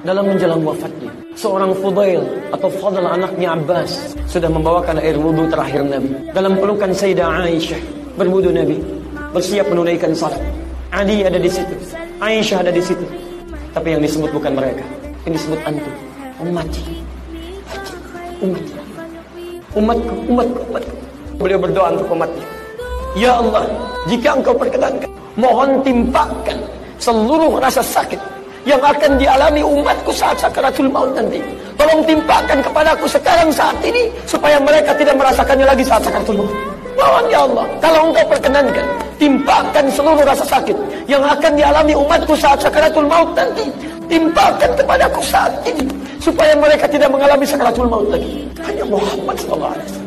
Dalam menjelang wafatnya, seorang Fudail atau Fadl anaknya Abbas sudah membawakan air wudhu terakhir Nabi. Dalam pelukan Sayyidah Aisyah, berwudhu Nabi, bersiap menunaikan salat. Ali ada di situ, Aisyah ada di situ. Tapi yang disebut bukan mereka, yang disebut antum, umat, umat, umatku, umatku, umatku. Beliau berdoa untuk umatnya. Ya Allah, jika engkau perkenankan, Mohon timpakan seluruh rasa sakit yang akan dialami umatku saat sakaratul maut nanti. Tolong timpakan kepadaku sekarang saat ini supaya mereka tidak merasakannya lagi saat sakaratul maut. Mohon ya Allah, kalau engkau perkenankan, timpakan seluruh rasa sakit yang akan dialami umatku saat sakaratul maut nanti. Timpakan kepadaku saat ini supaya mereka tidak mengalami sakaratul maut lagi. Hanya Muhammad sallallahu alaihi wasallam.